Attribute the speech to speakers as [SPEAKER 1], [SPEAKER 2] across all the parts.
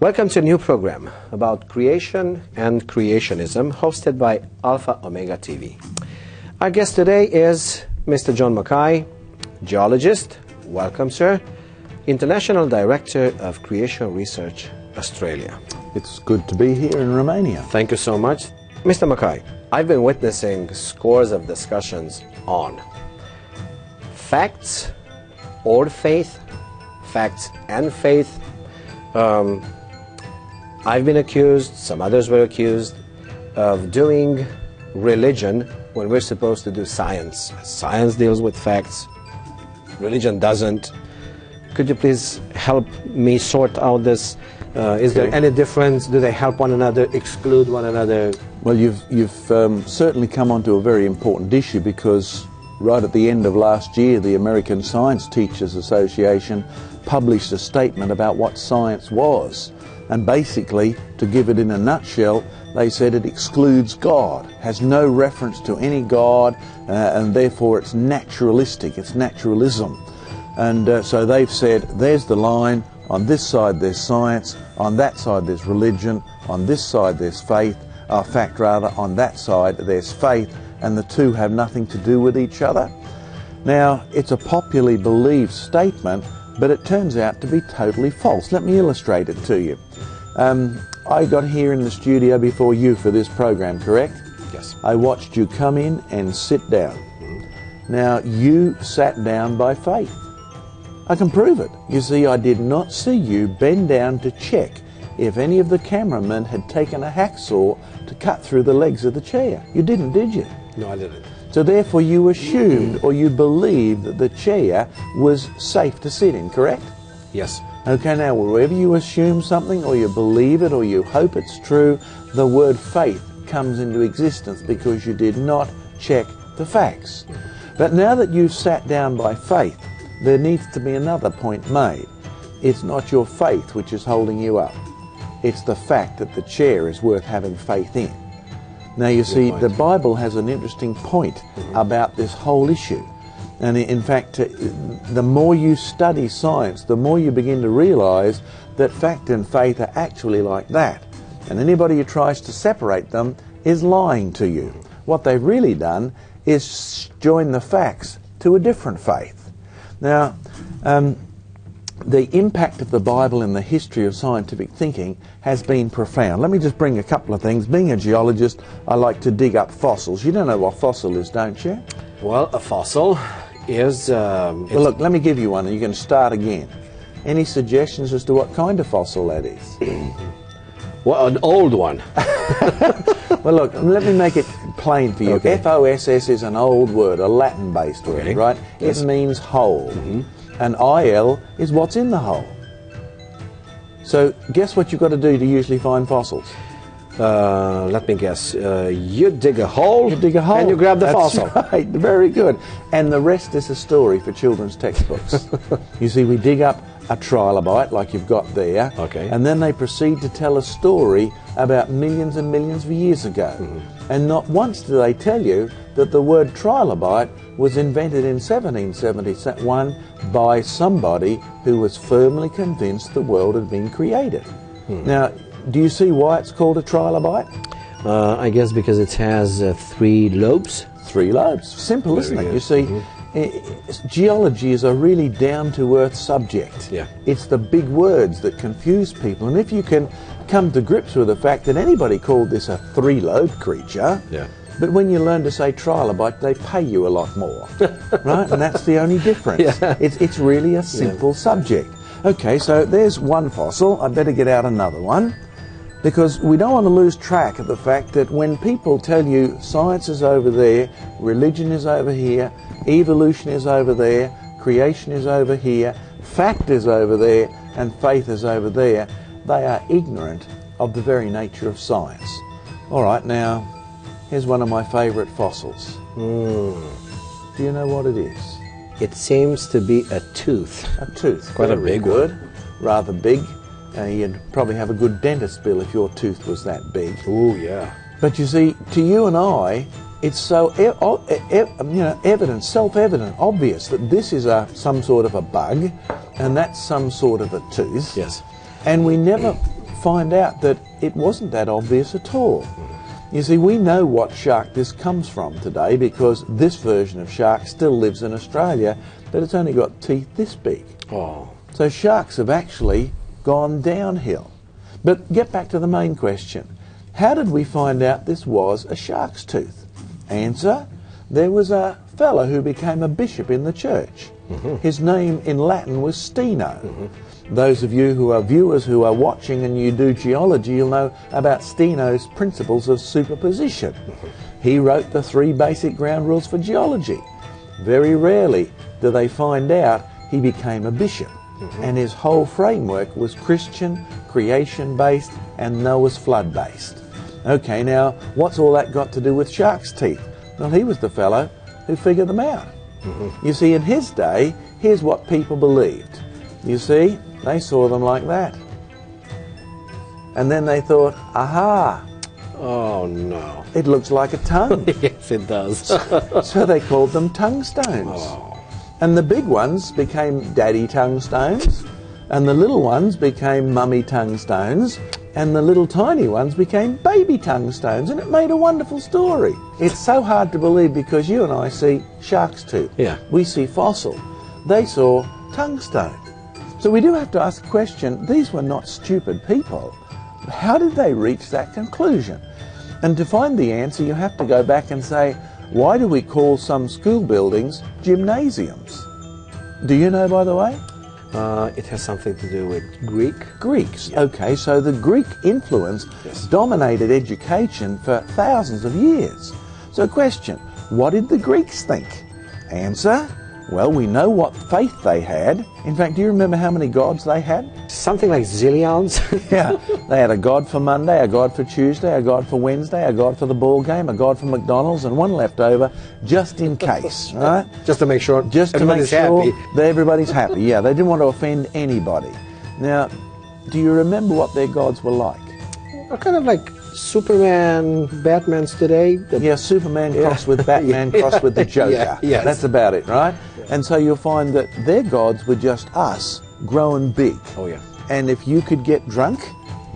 [SPEAKER 1] Welcome to a new program about creation and creationism hosted by Alfa Omega TV. Our guest today is Mr. John Mackay, geologist. Welcome, sir. International Director of Creation Research, Australia.
[SPEAKER 2] It's good to be here in Romania.
[SPEAKER 1] Thank you so much. Mr. Mackay, I've been witnessing scores of discussions on facts or faith, facts and faith. Um, I've been accused, some others were accused, of doing religion when we're supposed to do science. Science deals with facts, religion doesn't. Could you please help me sort out this? Uh, is there any difference? Do they help one another, exclude one another?
[SPEAKER 2] Well, you've, you've um, certainly come onto a very important issue because right at the end of last year, the American Science Teachers Association published a statement about what science was. And basically, to give it in a nutshell, they said it excludes God, has no reference to any God, uh, and therefore it's naturalistic, it's naturalism. And uh, so they've said, there's the line, on this side there's science, on that side there's religion, on this side there's faith, uh, fact rather, on that side there's faith, and the two have nothing to do with each other. Now, it's a popularly believed statement, but it turns out to be totally false. Let me illustrate it to you. Um, I got here in the studio before you for this program, correct?
[SPEAKER 1] Yes.
[SPEAKER 2] I watched you come in and sit down. Now, you sat down by faith. I can prove it. You see, I did not see you bend down to check if any of the cameramen had taken a hacksaw to cut through the legs of the chair. You didn't, did you?
[SPEAKER 1] No, I didn't.
[SPEAKER 2] So therefore you assumed or you believed that the chair was safe to sit in, correct?
[SPEAKER 1] Yes.
[SPEAKER 2] Okay, now wherever you assume something or you believe it or you hope it's true, the word faith comes into existence because you did not check the facts. But now that you've sat down by faith, there needs to be another point made. It's not your faith which is holding you up. It's the fact that the chair is worth having faith in. Now you see,
[SPEAKER 1] point.
[SPEAKER 2] the Bible has an interesting point about this whole issue. And in fact, uh, the more you study science, the more you begin to realize that fact and faith are actually like that. And anybody who tries to separate them is lying to you. What they've really done is join the facts to a different faith. Now, um, the impact of the Bible in the history of scientific thinking has been profound. Let me just bring a couple of things. Being a geologist, I like to dig up fossils. You don't know what fossil is, don't you?
[SPEAKER 1] Well, a fossil is. Um,
[SPEAKER 2] Well, look, let me give you one and you can start again. Any suggestions as to what kind of fossil that is?
[SPEAKER 1] well, an old one.
[SPEAKER 2] Well, look, let me make it plain for you.
[SPEAKER 1] Okay.
[SPEAKER 2] F-O-S-S is an old word, a Latin-based word,
[SPEAKER 1] Okay.
[SPEAKER 2] right?
[SPEAKER 1] Yes.
[SPEAKER 2] It means whole. And I-L is what's in the hole. So guess what you've got to do to usually find fossils?
[SPEAKER 1] Uh, let me guess. Uh, you dig a hole.
[SPEAKER 2] You dig a hole.
[SPEAKER 1] And you grab the
[SPEAKER 2] That's
[SPEAKER 1] fossil.
[SPEAKER 2] Right, very good. And the rest is a story for children's textbooks. you see, we dig up a trilobite like you've got there.
[SPEAKER 1] Okay.
[SPEAKER 2] And then they proceed to tell a story about millions and millions of years ago.
[SPEAKER 1] Mm-hmm.
[SPEAKER 2] And not once do they tell you that the word trilobite was invented in 1771 by somebody who was firmly convinced the world had been created.
[SPEAKER 1] Hmm.
[SPEAKER 2] Now, do you see why it's called a trilobite?
[SPEAKER 1] Uh, I guess because it has uh, three lobes.
[SPEAKER 2] three lobes. Simple, isn't it? You see, i- geology is a really down to earth subject.
[SPEAKER 1] Yeah.
[SPEAKER 2] It's the big words that confuse people. And if you can come to grips with the fact that anybody called this a three lobed creature,
[SPEAKER 1] Yeah.
[SPEAKER 2] but when you learn to say trilobite, they pay you a lot more. right? And that's the only difference.
[SPEAKER 1] Yeah.
[SPEAKER 2] It's, it's really a simple subject. Okay, so there's one fossil. I better get out another one because we don't want to lose track of the fact that when people tell you science is over there, religion is over here, evolution is over there, creation is over here, fact is over there, and faith is over there, they are ignorant of the very nature of science. All right, now, here's one of my favourite fossils. Hmm. Do you know what it is?
[SPEAKER 1] It seems to be a tooth.
[SPEAKER 2] A tooth.
[SPEAKER 1] Quite a big
[SPEAKER 2] good. Rather big. Uh, you'd probably have a good dentist bill if your tooth was that big.
[SPEAKER 1] Oh, yeah.
[SPEAKER 2] But you see, to you and I, it's so e- o- e- e- you know evident, self-evident, obvious that this is a some sort of a bug, and that's some sort of a tooth.
[SPEAKER 1] Yes.
[SPEAKER 2] And we never find out that it wasn't that obvious at all. You see, we know what shark this comes from today because this version of shark still lives in Australia, but it's only got teeth this big.
[SPEAKER 1] Oh.
[SPEAKER 2] So sharks have actually gone downhill. But get back to the main question. How did we find out this was a shark's tooth? Answer, there was a fellow who became a bishop in the church. Mm-hmm. His name in Latin was Steno. Mm-hmm. Those of you who are viewers who are watching and you do geology, you'll know about Steno's principles of superposition. Mm-hmm. He wrote the three basic ground rules for geology. Very rarely do they find out he became a bishop. Mm-hmm. And his whole framework was Christian, creation based, and Noah's flood based. Okay, now what's all that got to do with shark's teeth? Well, he was the fellow who figured them out. Mm-hmm. You see, in his day, here's what people believed. You see, they saw them like that. And then they thought, aha,
[SPEAKER 1] Oh no.
[SPEAKER 2] it looks like a tongue.
[SPEAKER 1] yes, it does.
[SPEAKER 2] so they called them tongue stones. Oh. And the big ones became daddy tongue stones, and the little ones became mummy tongue stones, and the little tiny ones became baby tongue stones, and it made a wonderful story. It's so hard to believe because you and I see shark's tooth.
[SPEAKER 1] Yeah.
[SPEAKER 2] We see fossil. They saw tongue stone. So we do have to ask the question these were not stupid people. How did they reach that conclusion? And to find the answer, you have to go back and say, why do we call some school buildings gymnasiums? Do you know, by the way?
[SPEAKER 1] uh, it has something to do with Greek.
[SPEAKER 2] Greeks. Okay, so the Greek influence
[SPEAKER 1] Yes.
[SPEAKER 2] dominated education for thousands of years. So, question what did the Greeks think? Answer well, we know what faith they had. In fact, do you remember how many gods they had?
[SPEAKER 1] Something like zillions.
[SPEAKER 2] Yeah, they had a god for Monday, a god for Tuesday, a god for Wednesday, a god for the ball game, a god for McDonald's, and one left over just in case, right?
[SPEAKER 1] Just to make sure
[SPEAKER 2] Just to make sure
[SPEAKER 1] happy.
[SPEAKER 2] that everybody's happy. Yeah, they didn't want to offend anybody. Now, do you remember what their gods were like?
[SPEAKER 1] Kind of like Superman, Batman's today.
[SPEAKER 2] Yeah, Superman crossed with Batman
[SPEAKER 1] Yeah.
[SPEAKER 2] crossed with the Joker.
[SPEAKER 1] Yeah, yes.
[SPEAKER 2] That's about it, right? And so you'll find that their gods were just us growing big.
[SPEAKER 1] Oh yeah.
[SPEAKER 2] And if you could get drunk,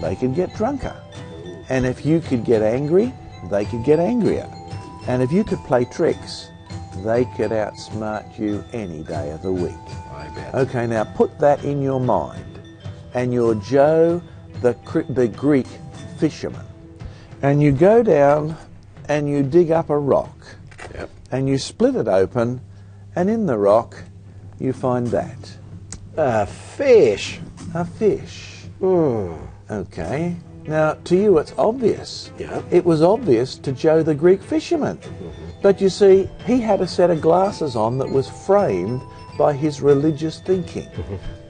[SPEAKER 2] they could get drunker. And if you could get angry, they could get angrier. And if you could play tricks, they could outsmart you any day of the week.
[SPEAKER 1] I bet.
[SPEAKER 2] Okay, now put that in your mind. And you're Joe, the, the Greek fisherman. And you go down and you dig up a rock
[SPEAKER 1] Yep.
[SPEAKER 2] and you split it open, and in the rock you find that
[SPEAKER 1] A fish.
[SPEAKER 2] a fish.
[SPEAKER 1] Hmm.
[SPEAKER 2] Okay. Now, to you, it's obvious.
[SPEAKER 1] Yeah.
[SPEAKER 2] It was obvious to Joe the Greek fisherman. But you see, he had a set of glasses on that was framed by his religious thinking.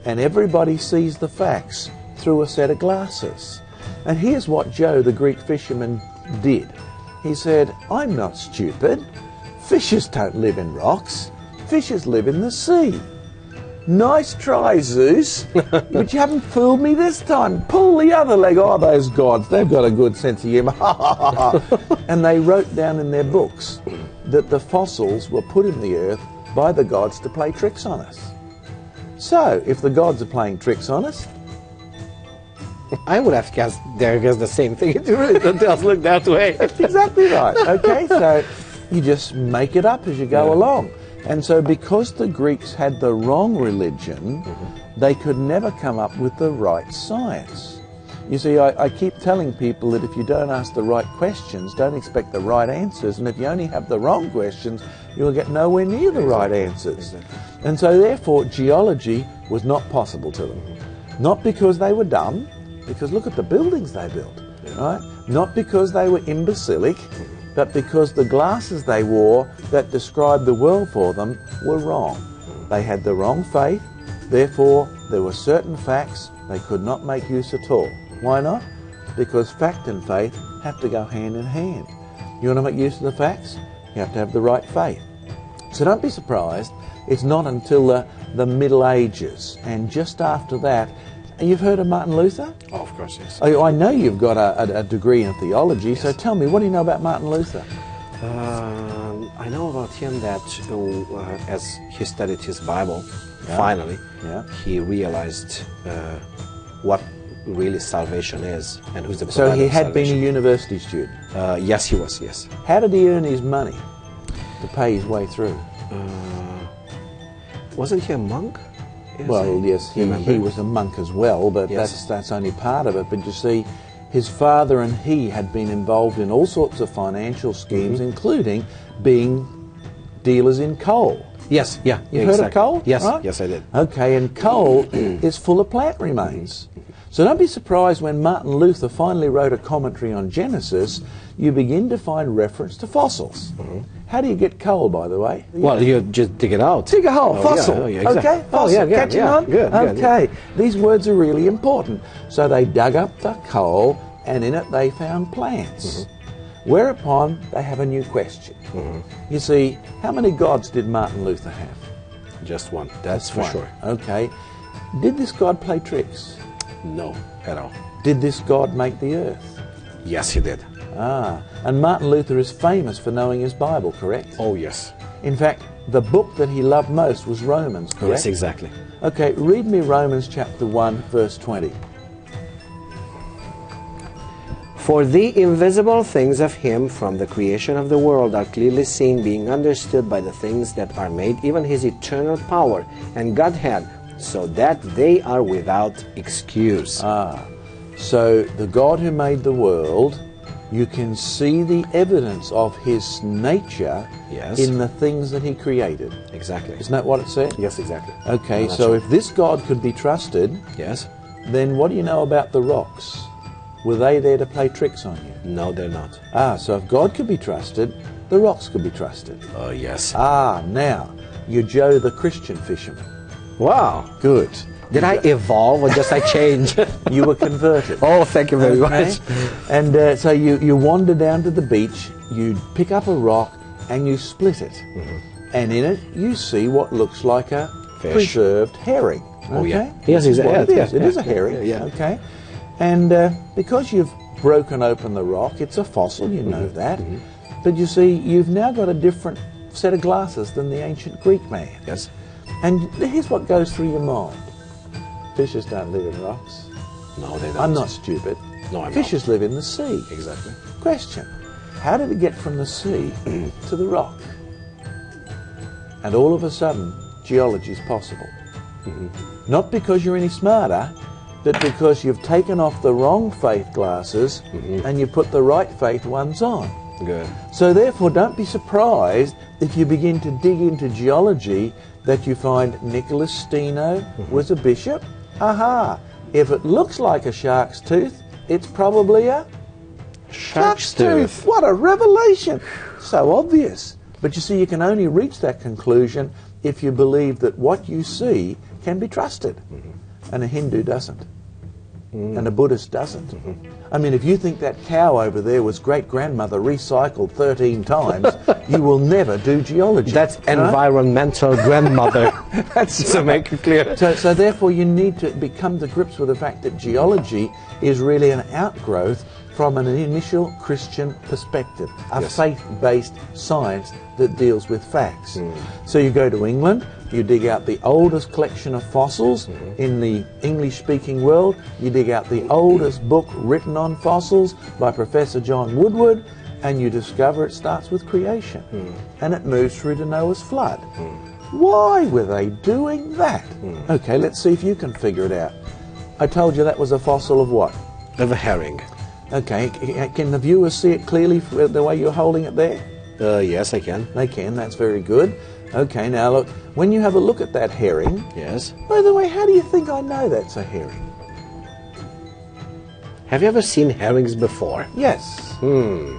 [SPEAKER 2] And everybody sees the facts through a set of glasses. And here's what Joe the Greek fisherman did he said, I'm not stupid. Fishes don't live in rocks, fishes live in the sea. Nice try, Zeus. but you haven't fooled me this time. Pull the other leg. Oh, those gods, they've got a good sense of humour. and they wrote down in their books that the fossils were put in the earth by the gods to play tricks on us. So, if the gods are playing tricks on us,
[SPEAKER 1] I would have guessed there guessed the same thing. It really does look that way.
[SPEAKER 2] exactly right. Okay, so you just make it up as you go along. And so, because the Greeks had the wrong religion, mm-hmm. they could never come up with the right science. You see, I, I keep telling people that if you don't ask the right questions, don't expect the right answers. And if you only have the wrong questions, you'll get nowhere near the right answers. And so, therefore, geology was not possible to them. Mm-hmm. Not because they were dumb, because look at the buildings they built, right? Not because they were imbecilic, but because the glasses they wore that described the world for them were wrong. They had the wrong faith, therefore, there were certain facts they could not make use of at all. Why not? Because fact and faith have to go hand in hand. You want to make use of the facts? You have to have the right faith. So don't be surprised. It's not until the, the Middle Ages, and just after that, you've heard of Martin Luther?
[SPEAKER 1] Oh, of course, yes.
[SPEAKER 2] I, I know you've got a, a, degree in theology, so tell me, what do you know about Martin Luther?
[SPEAKER 1] Um, I know about him that uh, as he studied his Bible,
[SPEAKER 2] Yeah.
[SPEAKER 1] finally,
[SPEAKER 2] Yeah.
[SPEAKER 1] he realized uh, what really salvation is and who's the
[SPEAKER 2] So he had been a university student.
[SPEAKER 1] Uh, yes, he was. Yes.
[SPEAKER 2] How did he earn his money to pay his way through?
[SPEAKER 1] Wasn't he a monk? Is
[SPEAKER 2] Well,
[SPEAKER 1] he?
[SPEAKER 2] yes, he, he was a monk as well, but
[SPEAKER 1] Yes.
[SPEAKER 2] that's, that's only part of it. But you see, his father and he had been involved in all sorts of financial schemes,
[SPEAKER 1] Mm-hmm.
[SPEAKER 2] including being dealers in coal.
[SPEAKER 1] Yes. Yeah.
[SPEAKER 2] You've
[SPEAKER 1] yeah,
[SPEAKER 2] heard of coal?
[SPEAKER 1] Yes.
[SPEAKER 2] right?
[SPEAKER 1] Yes, I did.
[SPEAKER 2] Okay, and coal is full of plant remains. So don't be surprised when Martin Luther finally wrote a commentary on Genesis, you begin to find reference to fossils.
[SPEAKER 1] Mm-hmm.
[SPEAKER 2] How do you get coal, by the way?
[SPEAKER 1] Well, you just dig it out.
[SPEAKER 2] Dig a hole,
[SPEAKER 1] Oh,
[SPEAKER 2] fossil.
[SPEAKER 1] Yeah, oh, yeah, exactly.
[SPEAKER 2] Okay, fossil.
[SPEAKER 1] Oh, yeah,
[SPEAKER 2] Catching on?
[SPEAKER 1] Good, good, yeah.
[SPEAKER 2] okay, these words are really important. So they dug up the coal, and in it they found plants.
[SPEAKER 1] Mm-hmm.
[SPEAKER 2] Whereupon they have a new question. You see, how many gods did Martin Luther have?
[SPEAKER 1] Just one. That's for
[SPEAKER 2] One.
[SPEAKER 1] sure.
[SPEAKER 2] Okay. Did this God play tricks?
[SPEAKER 1] No, at all.
[SPEAKER 2] Did this God make the earth?
[SPEAKER 1] Yes, he did.
[SPEAKER 2] Ah, and Martin Luther is famous for knowing his Bible, correct?
[SPEAKER 1] Oh, yes.
[SPEAKER 2] In fact, the book that he loved most was Romans, correct?
[SPEAKER 1] Yes, exactly.
[SPEAKER 2] Okay, read me Romans chapter 1, verse 20.
[SPEAKER 1] For the invisible things of him from the creation of the world are clearly seen, being understood by the things that are made, even his eternal power and Godhead, so that they are without excuse.
[SPEAKER 2] Ah, so the God who made the world, you can see the evidence of his nature
[SPEAKER 1] Yes.
[SPEAKER 2] in the things that he created.
[SPEAKER 1] exactly.
[SPEAKER 2] Isn't that what it said?
[SPEAKER 1] Yes, exactly.
[SPEAKER 2] Okay, so
[SPEAKER 1] nutshell.
[SPEAKER 2] if this God could be trusted,
[SPEAKER 1] Yes?
[SPEAKER 2] then what do you know about the rocks? Were they there to play tricks on you?
[SPEAKER 1] No, they're not.
[SPEAKER 2] Ah, so if God could be trusted, the rocks could be trusted.
[SPEAKER 1] Oh, yes.
[SPEAKER 2] Ah, now, you're Joe the Christian fisherman.
[SPEAKER 1] Wow.
[SPEAKER 2] Good.
[SPEAKER 1] Did I evolve or just I change?
[SPEAKER 2] You were converted.
[SPEAKER 1] oh, thank you very
[SPEAKER 2] Okay?
[SPEAKER 1] much.
[SPEAKER 2] And uh, so you, you wander down to the beach, you pick up a rock, and you split it. And in it, you see what looks like a
[SPEAKER 1] Mm-hmm. Fish.
[SPEAKER 2] preserved herring.
[SPEAKER 1] Oh, yeah.
[SPEAKER 2] Okay?
[SPEAKER 1] Yes, it's
[SPEAKER 2] it
[SPEAKER 1] yeah,
[SPEAKER 2] is. It
[SPEAKER 1] yeah,
[SPEAKER 2] is a herring.
[SPEAKER 1] yeah, yeah.
[SPEAKER 2] Okay. And uh, because you've broken open the rock, it's a fossil, you know
[SPEAKER 1] Mm-hmm.
[SPEAKER 2] that. But you see, you've now got a different set of glasses than the ancient Greek man.
[SPEAKER 1] Yes.
[SPEAKER 2] And here's what goes through your mind. Fishes don't live in rocks.
[SPEAKER 1] No, they don't.
[SPEAKER 2] I'm not stupid.
[SPEAKER 1] No, I'm not.
[SPEAKER 2] Fishes live in the sea.
[SPEAKER 1] Exactly.
[SPEAKER 2] Question. How did it get from the sea to the rock? And all of a sudden, geology is possible. Not because you're any smarter, but because you've taken off the wrong faith glasses mm-hmm. and you put the right faith ones on.
[SPEAKER 1] Good.
[SPEAKER 2] So therefore, don't be surprised if you begin to dig into geology that you find Nicholas Steno mm-hmm. was a bishop. Aha! If it looks like a shark's tooth, it's probably a
[SPEAKER 1] Shark's tooth.
[SPEAKER 2] What a revelation! So obvious. But you see, you can only reach that conclusion if you believe that what you see can be trusted. Mm-hmm. And a Hindu doesn't. Mm. And a Buddhist doesn't. Mm-hmm. I mean, if you think that cow over there was great grandmother recycled 13 times, you will never do geology.
[SPEAKER 1] That's
[SPEAKER 2] Right?
[SPEAKER 1] environmental grandmother.
[SPEAKER 2] That's
[SPEAKER 1] to make it clear.
[SPEAKER 2] So, so therefore, you need to become to grips with the fact that geology is really an outgrowth from an initial Christian perspective, a
[SPEAKER 1] Yes.
[SPEAKER 2] faith-based science that deals with facts. Hmm. So you go to England, you dig out the oldest collection of fossils hmm. in the English-speaking world, you dig out the oldest book written on fossils by Professor John Woodward, and you discover it starts with creation, hmm. and it moves through to Noah's flood. Why were they doing that? Okay, let's see if you can figure it out. I told you that was a fossil of what?
[SPEAKER 1] Of a herring.
[SPEAKER 2] Okay, can the viewers see it clearly the way you're holding it there?
[SPEAKER 1] Uh, yes, I can.
[SPEAKER 2] They can, that's very good. Okay, now look, when you have a look at that herring,
[SPEAKER 1] Yes.
[SPEAKER 2] by the way, how do you think I know that's a herring?
[SPEAKER 1] Have you ever seen herrings before?
[SPEAKER 2] Yes. Hmm.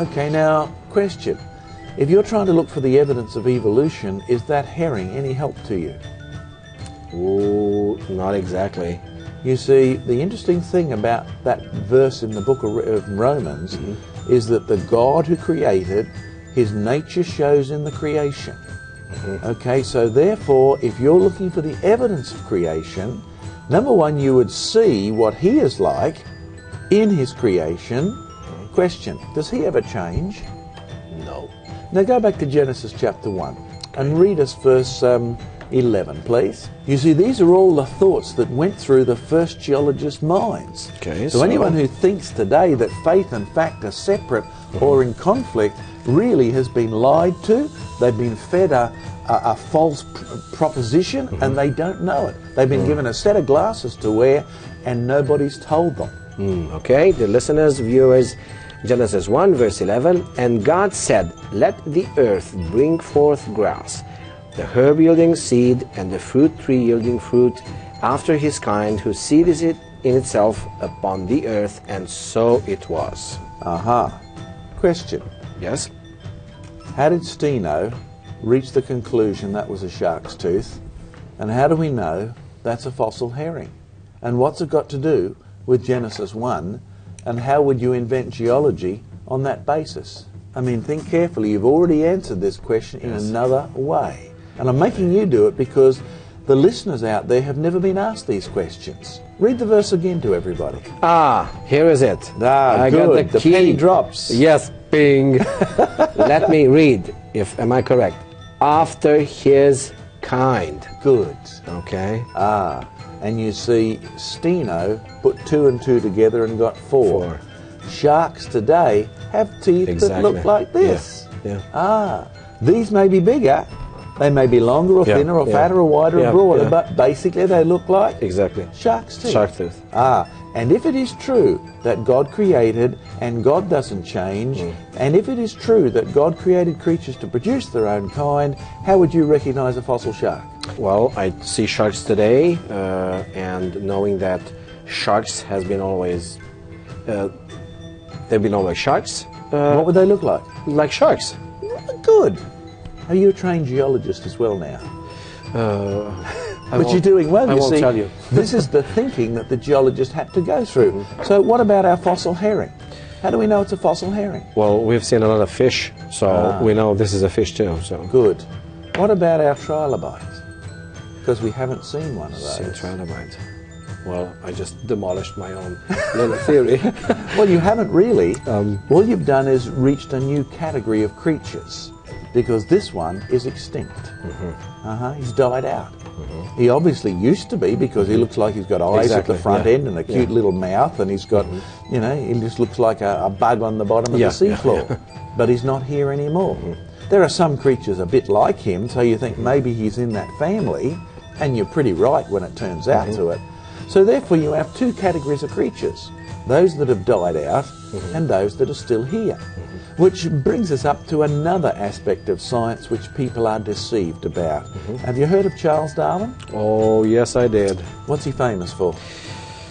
[SPEAKER 2] Okay, now, question. If you're trying to look for the evidence of evolution, is that herring any help to you?
[SPEAKER 1] Ooh, not exactly.
[SPEAKER 2] You see, the interesting thing about that verse in the book of Romans mm-hmm. is that the God who created, his nature shows in the creation. Mm-hmm. Okay, so therefore, if you're looking for the evidence of creation, number one, you would see what he is like in his creation. Mm-hmm. Question Does he ever change?
[SPEAKER 1] No.
[SPEAKER 2] Now go back to Genesis chapter 1 and read us verse, um, 11, please. You see, these are all the thoughts that went through the first geologist's minds.
[SPEAKER 1] Okay,
[SPEAKER 2] so,
[SPEAKER 1] so-
[SPEAKER 2] anyone who thinks today that faith and fact are separate or in conflict really has been lied to. They've been fed a, a, a false pr- proposition mm-hmm. and they don't know it. They've been mm. given a set of glasses to wear and nobody's told them.
[SPEAKER 1] Mm, okay, the listeners, viewers, Genesis 1, verse 11. And God said, Let the earth bring forth grass, the herb yielding seed, and the fruit tree yielding fruit after his kind, whose seed is it in itself upon the earth. And so it was.
[SPEAKER 2] Aha. Question
[SPEAKER 1] Yes?
[SPEAKER 2] How did Steno reach the conclusion that was a shark's tooth? And how do we know that's a fossil herring? And what's it got to do with Genesis 1? And how would you invent geology on that basis? I mean, think carefully. You've already answered this question in another way. And I'm making you do it because the listeners out there have never been asked these questions. Read the verse again to everybody.
[SPEAKER 1] Ah, here is it.
[SPEAKER 2] Ah,
[SPEAKER 1] I
[SPEAKER 2] good.
[SPEAKER 1] got the,
[SPEAKER 2] The
[SPEAKER 1] key.
[SPEAKER 2] penny drops.
[SPEAKER 1] Yes, bing. Let me read, if am I correct? After his kind.
[SPEAKER 2] Good.
[SPEAKER 1] Okay.
[SPEAKER 2] Ah, and you see Steno put two and two together and got four.
[SPEAKER 1] Four.
[SPEAKER 2] Sharks today have teeth that look like this.
[SPEAKER 1] Yeah, yeah.
[SPEAKER 2] Ah, these may be bigger, they may be longer or
[SPEAKER 1] Yeah,
[SPEAKER 2] thinner or
[SPEAKER 1] yeah.
[SPEAKER 2] fatter or wider
[SPEAKER 1] Yeah,
[SPEAKER 2] or broader, but basically they look like
[SPEAKER 1] Exactly.
[SPEAKER 2] shark's teeth.
[SPEAKER 1] Shark tooth.
[SPEAKER 2] Ah, and if it is true that God created and God doesn't change,
[SPEAKER 1] Mm.
[SPEAKER 2] and if it is true that God created creatures to produce their own kind, how would you recognize a fossil shark?
[SPEAKER 1] Well, I see sharks today, uh, and knowing that sharks has been always, uh, they've been always sharks, uh,
[SPEAKER 2] what would they look like?
[SPEAKER 1] like sharks.
[SPEAKER 2] Good. Are you a trained geologist as well now?
[SPEAKER 1] Uh,
[SPEAKER 2] but you're doing well,
[SPEAKER 1] I
[SPEAKER 2] you
[SPEAKER 1] won't
[SPEAKER 2] see.
[SPEAKER 1] tell you.
[SPEAKER 2] this is the thinking that the geologist had to go through. So what about our fossil herring? How do we know it's a fossil herring?
[SPEAKER 1] Well, we've seen a lot of fish, so
[SPEAKER 2] Ah.
[SPEAKER 1] we know this is a fish too. So
[SPEAKER 2] Good. What about our trilobites? Because we haven't seen one of those.
[SPEAKER 1] seen trilobite. Well, I just demolished my own little theory.
[SPEAKER 2] Well, you haven't really.
[SPEAKER 1] Um,
[SPEAKER 2] All you've done is reached a new category of creatures because this one is extinct.
[SPEAKER 1] Mm-hmm.
[SPEAKER 2] Uh-huh. He's died out. He obviously used to be because he looks like he's got eyes at the front
[SPEAKER 1] yeah.
[SPEAKER 2] end and a cute
[SPEAKER 1] Yeah. Mm-hmm.
[SPEAKER 2] little mouth, and he's got, you know, he just looks like a, a bug on the bottom of
[SPEAKER 1] Yeah,
[SPEAKER 2] the seafloor. But he's not here anymore. There are some creatures a bit like him, so you think maybe he's in that family, and you're pretty right when it turns out
[SPEAKER 1] Mm-hmm.
[SPEAKER 2] to it. So therefore, you have two categories of creatures: those that have died out,
[SPEAKER 1] Mm-hmm.
[SPEAKER 2] and those that are still here. Which brings us up to another aspect of science which people are deceived about.
[SPEAKER 1] Mm-hmm.
[SPEAKER 2] Have you heard of Charles Darwin?
[SPEAKER 1] oh, yes, I did.
[SPEAKER 2] What's he famous for?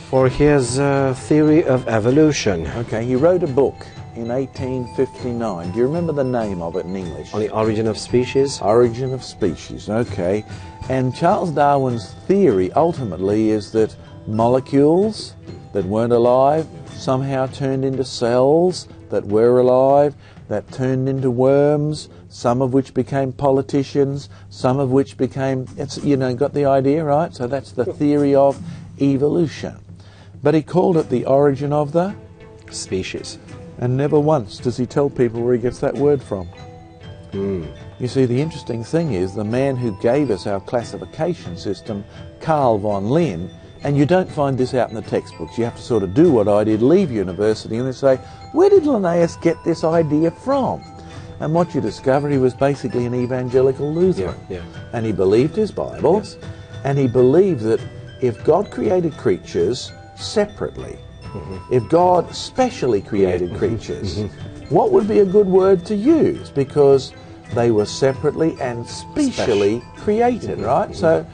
[SPEAKER 1] For his uh, theory of evolution
[SPEAKER 2] Okay, he wrote a book in 1859. Do you remember the name of it in English?
[SPEAKER 1] on the origin of species.
[SPEAKER 2] Origin of Species, okay. And Charles Darwin's theory ultimately is that molecules that weren't alive somehow turned into cells that were alive, that turned into worms, some of which became politicians, some of which became, it's, you know, got the idea, right? So that's the theory of evolution. But he called it the origin of the,
[SPEAKER 1] Species.
[SPEAKER 2] and never once does he tell people where he gets that word from. Hmm. You see, the interesting thing is the man who gave us our classification system, Carl von Linné, and you don't find this out in the textbooks. You have to sort of do what I did, leave university, and then say, where did Linnaeus get this idea from? And what you discover, he was basically an evangelical Lutheran.
[SPEAKER 1] Yeah, yeah.
[SPEAKER 2] And he believed his Bible,
[SPEAKER 1] Yes.
[SPEAKER 2] and he believed that if God created creatures separately,
[SPEAKER 1] Mm-hmm.
[SPEAKER 2] if God specially created creatures, what would be a good word to use? Because they were separately and specially created, right? So,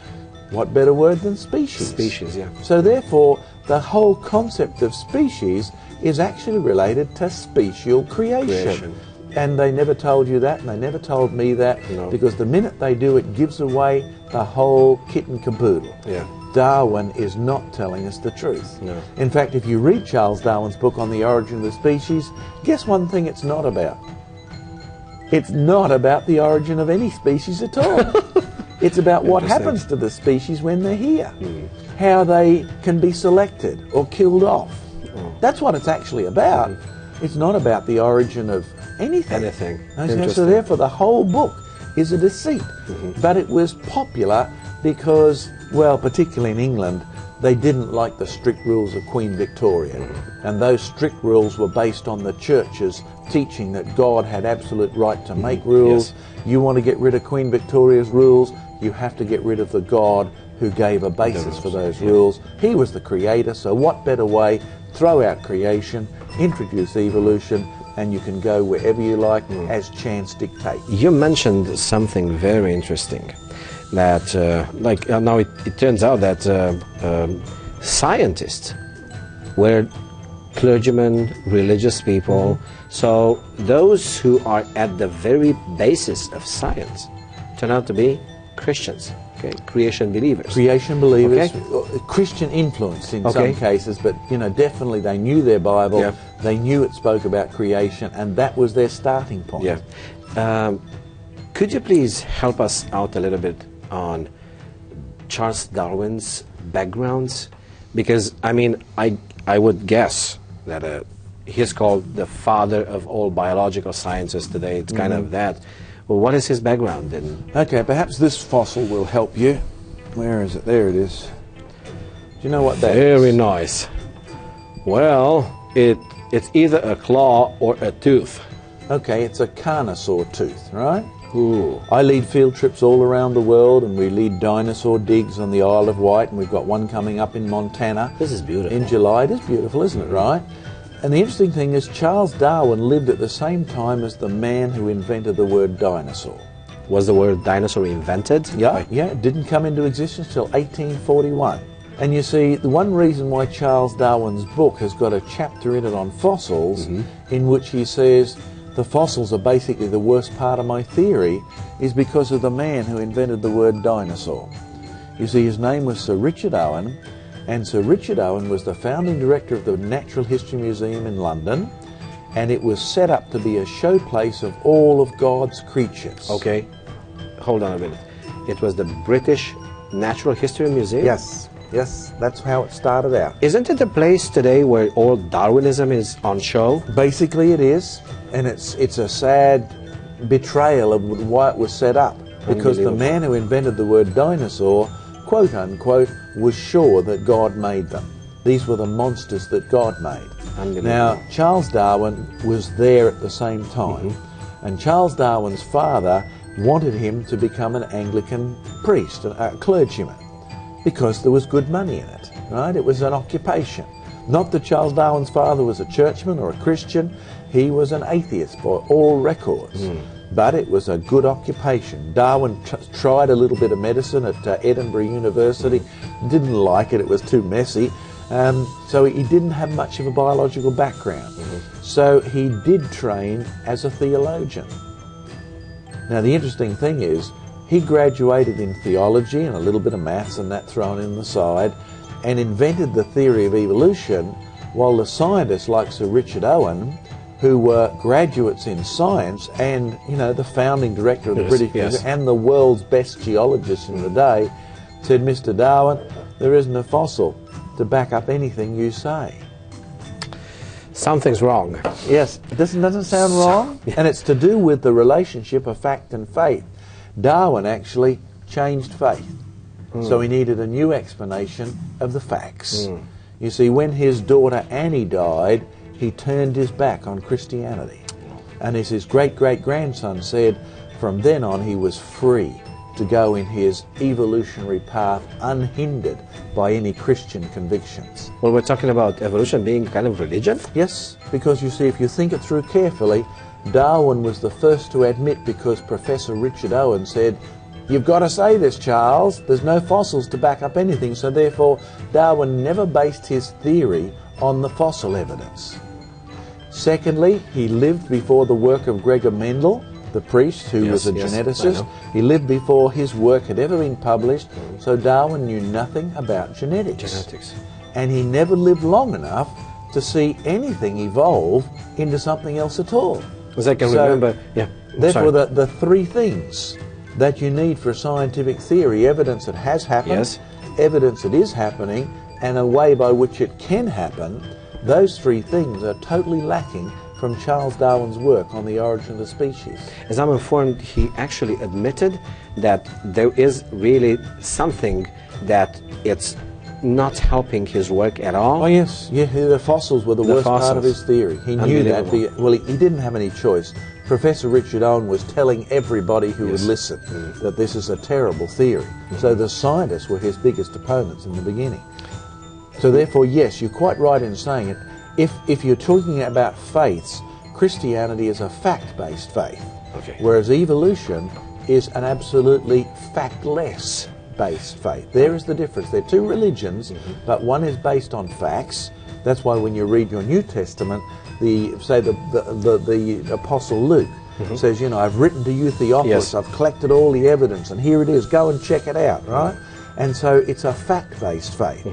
[SPEAKER 2] what better word than species?
[SPEAKER 1] Species, yeah.
[SPEAKER 2] So, therefore, the whole concept of species is actually related to special creation.
[SPEAKER 1] Creation.
[SPEAKER 2] And they never told you that, and they never told me that,
[SPEAKER 1] No.
[SPEAKER 2] because the minute they do, it gives away the whole kit and caboodle.
[SPEAKER 1] Yeah.
[SPEAKER 2] Darwin is not telling us the truth.
[SPEAKER 1] No.
[SPEAKER 2] In fact, if you read Charles Darwin's book on the origin of the species, guess one thing it's not about? It's not about the origin of any species at all. it's about what happens to the species when they're here, hmm. how they can be selected or killed off. Hmm. That's what it's actually about. Hmm. It's not about the origin of anything.
[SPEAKER 1] Anything.
[SPEAKER 2] So therefore, the whole book is a deceit. Mm-hmm. But it was popular because, well, particularly in England, they didn't like the strict rules of Queen Victoria. Mm-hmm. And those strict rules were based on the churches teaching that God had absolute right to make mm-hmm. rules. You want to get rid of Queen Victoria's rules, you have to get rid of the God who gave a basis for those rules. He was the creator, so what better way? Throw out creation, introduce evolution, and you can go wherever you like as chance dictates.
[SPEAKER 1] You mentioned something very interesting. That, uh, like, uh, now it, it turns out that uh, um, scientists were clergymen, religious people. So those who are at the very basis of science turn out to be Christians, okay, creation believers.
[SPEAKER 2] Creation believers,
[SPEAKER 1] Okay.
[SPEAKER 2] uh, Christian influence in
[SPEAKER 1] Okay.
[SPEAKER 2] some cases, but you know definitely they knew their Bible.
[SPEAKER 1] Yeah.
[SPEAKER 2] They knew it spoke about creation, and that was their starting point.
[SPEAKER 1] Yeah. Um, could you please help us out a little bit on Charles Darwin's backgrounds? Because I mean, I I would guess that uh, he's called the father of all biological sciences today. It's kind of that. Well, what is his background? then?
[SPEAKER 2] Okay, perhaps this fossil will help you. Where is it? There it is. Do you know what that is?
[SPEAKER 1] very nice. Well, it it's either a claw or a tooth.
[SPEAKER 2] Okay, it's a carnosaur tooth, right?
[SPEAKER 1] Ooh.
[SPEAKER 2] I lead field trips all around the world, and we lead dinosaur digs on the Isle of Wight, and we've got one coming up in Montana.
[SPEAKER 1] This is beautiful.
[SPEAKER 2] In July. It is beautiful, isn't it, right? And the interesting thing is, Charles Darwin lived at the same time as the man who invented the word dinosaur.
[SPEAKER 1] Was the word dinosaur invented?
[SPEAKER 2] Yeah, yeah, it didn't come into existence till 1841. And you see, the one reason why Charles Darwin's book has got a chapter in it on fossils, mm-hmm. in which he says the fossils are basically the worst part of my theory, is because of the man who invented the word dinosaur. You see, his name was Sir Richard Owen, and Sir Richard Owen was the founding director of the Natural History Museum in London, and it was set up to be a showplace of all of God's creatures.
[SPEAKER 1] Okay, hold on a minute. It was the British Natural History Museum?
[SPEAKER 2] Yes, yes, that's how it started out.
[SPEAKER 1] Isn't it the place today where all Darwinism is on show?
[SPEAKER 2] Basically, it is, and it's it's a sad betrayal of why it was set up. Because the man who invented the word dinosaur, quote unquote, was sure that God made them. These were the monsters that God made. Now, Charles Darwin was there at the same mm-hmm. time, and Charles Darwin's father wanted him to become an Anglican priest, a clergyman because there was good money in it, right? It was an occupation. Not that Charles Darwin's father was a churchman or a Christian, he was an atheist by all records. But it was a good occupation. Darwin t- tried a little bit of medicine at uh, Edinburgh University, didn't like it, it was too messy. Um, so he didn't have much of a biological background. So he did train as a theologian. Now, the interesting thing is, he graduated in theology and a little bit of maths and that thrown in the side, and invented the theory of evolution, while the scientists like Sir Richard Owen, who were graduates in science and, you know, the founding director of the
[SPEAKER 1] Yes,
[SPEAKER 2] British
[SPEAKER 1] yes.
[SPEAKER 2] Museum and the world's best geologist in the day, said, Mr. Darwin, there isn't a fossil to back up anything you say.
[SPEAKER 1] Something's wrong.
[SPEAKER 2] Yes, it doesn't, doesn't sound wrong. And it's to do with the relationship of fact and faith. Darwin actually changed faith. So hmm. he needed a new explanation of the facts. Hmm. You see, when his daughter Annie died, he turned his back on Christianity. And as his great great grandson said, from then on he was free to go in his evolutionary path unhindered by any Christian convictions.
[SPEAKER 1] Well, we're talking about evolution being kind of religion?
[SPEAKER 2] Yes, because you see, if you think it through carefully, Darwin was the first to admit because Professor Richard Owen said, You've got to say this, Charles. There's no fossils to back up anything, so therefore Darwin never based his theory on the fossil evidence. Secondly, he lived before the work of Gregor Mendel, the priest who
[SPEAKER 1] Yes,
[SPEAKER 2] was a
[SPEAKER 1] yes,
[SPEAKER 2] geneticist. He lived before his work had ever been published, so Darwin knew nothing about genetics
[SPEAKER 1] Genetics.
[SPEAKER 2] and he never lived long enough to see anything evolve into something else at all.
[SPEAKER 1] As I can
[SPEAKER 2] So,
[SPEAKER 1] remember, yeah.
[SPEAKER 2] Therefore, the, the three things that you need for scientific theory evidence that has happened,
[SPEAKER 1] Yes.
[SPEAKER 2] evidence that is happening, and a way by which it can happen those three things are totally lacking from Charles Darwin's work on the origin of the species.
[SPEAKER 1] As I'm informed, he actually admitted that there is really something that it's not helping his work at all.
[SPEAKER 2] Oh yes, yeah. The fossils were the,
[SPEAKER 1] The
[SPEAKER 2] worst part of his theory. He knew that. The, well, he, he didn't have any choice. Professor Richard Owen was telling everybody who
[SPEAKER 1] Yes.
[SPEAKER 2] would listen mm. that this is a terrible theory. Mm-hmm. So the scientists were his biggest opponents in the beginning. So therefore, yes, you're quite right in saying it. If if you're talking about faiths, Christianity is a fact-based faith,
[SPEAKER 1] Okay.
[SPEAKER 2] whereas evolution is an absolutely factless based faith. There is the difference. They're two religions, mm-hmm. but one is based on facts. That's why when you read your New Testament, the say the the, the, the apostle Luke mm-hmm. says, you know, I've written to you Theophilus,
[SPEAKER 1] Yes.
[SPEAKER 2] I've collected all the evidence, and here it is. Go and check it out, right? Mm-hmm. And so it's a fact-based faith.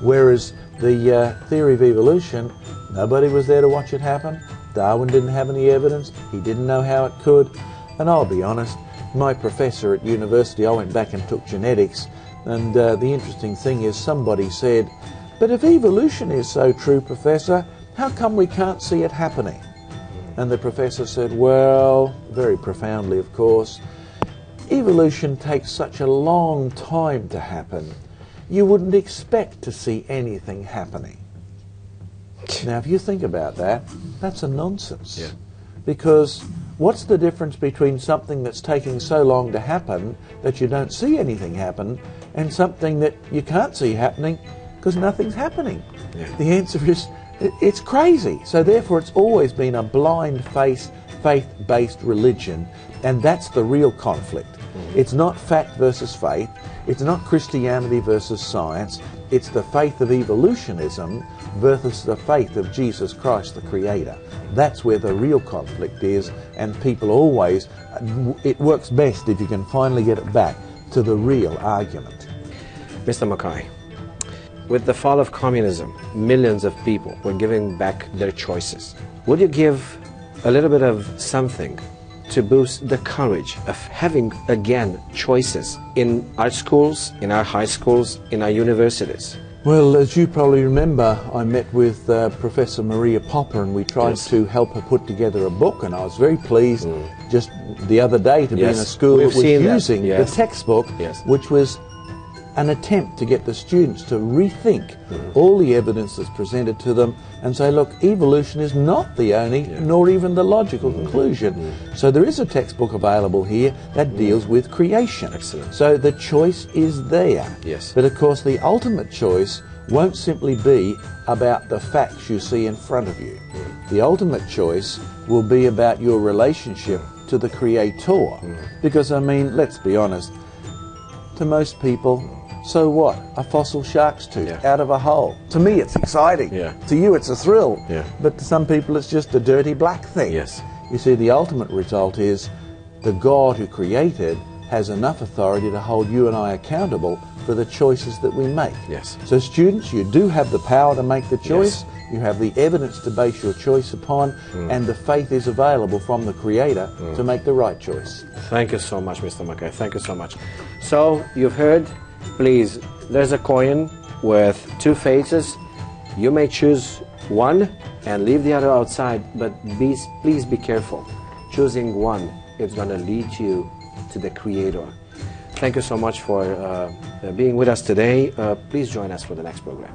[SPEAKER 2] Whereas the uh, theory of evolution, nobody was there to watch it happen. Darwin didn't have any evidence. He didn't know how it could. And I'll be honest, my professor at university, I went back and took genetics, and uh, the interesting thing is somebody said, but if evolution is so true, Professor, how come we can't see it happening? And the professor said, well, very profoundly, of course, evolution takes such a long time to happen, you wouldn't expect to see anything happening. Now, if you think about that, that's a nonsense.
[SPEAKER 1] Yeah.
[SPEAKER 2] Because what's the difference between something that's taking so long to happen that you don't see anything happen and something that you can't see happening because nothing's happening?
[SPEAKER 1] Yeah.
[SPEAKER 2] The answer is it's crazy. So therefore, it's always been a blind faith, faith-based religion, and that's the real conflict. Mm-hmm. It's not fact versus faith. It's not Christianity versus science. It's the faith of evolutionism versus the faith of Jesus Christ, the Creator. That's where the real conflict is, and people always, it works best if you can finally get it back to the real argument.
[SPEAKER 1] Mr. Mackay, with the fall of communism, millions of people were giving back their choices. Would you give a little bit of something to boost the courage of having again choices in our schools, in our high schools, in our universities?
[SPEAKER 2] Well, as you probably remember, I met with uh, Professor Maria Popper and we tried
[SPEAKER 1] Yes.
[SPEAKER 2] to help her put together a book, and I was very pleased just the other day to be in a school
[SPEAKER 1] we've
[SPEAKER 2] that was
[SPEAKER 1] that,
[SPEAKER 2] using
[SPEAKER 1] yes.
[SPEAKER 2] the textbook,
[SPEAKER 1] Yes.
[SPEAKER 2] which was an attempt to get the students to rethink all the evidence that's presented to them and say, look, evolution is not the only, nor even the logical conclusion. Mm-hmm. Mm-hmm. So there is a textbook available here that mm-hmm. deals with creation.
[SPEAKER 1] Excellent.
[SPEAKER 2] So the choice is there.
[SPEAKER 1] Yes.
[SPEAKER 2] But of course, the ultimate choice won't simply be about the facts you see in front of you. The ultimate choice will be about your relationship to the Creator. Because, I mean, let's be honest, to most people, so what? A fossil shark's tooth
[SPEAKER 1] Yeah.
[SPEAKER 2] out of a hole. To me, it's exciting.
[SPEAKER 1] Yeah.
[SPEAKER 2] To you, it's a thrill.
[SPEAKER 1] Yeah.
[SPEAKER 2] But to some people, it's just a dirty black thing.
[SPEAKER 1] Yes.
[SPEAKER 2] You see, the ultimate result is the God who created has enough authority to hold you and I accountable for the choices that we make.
[SPEAKER 1] Yes.
[SPEAKER 2] So, students, you do have the power to make the choice. Yes. You have the evidence to base your choice upon, mm. and the faith is available from the Creator to mm. make the right choice.
[SPEAKER 1] Thank you so much, Mr. Mackay. Thank you so much. So, you've heard, please, there's a coin with two faces. You may choose one and leave the other outside, but be, please be careful. Choosing one is going to lead you to the Creator. Thank you so much for uh, being with us today. Uh, please join us for the next program.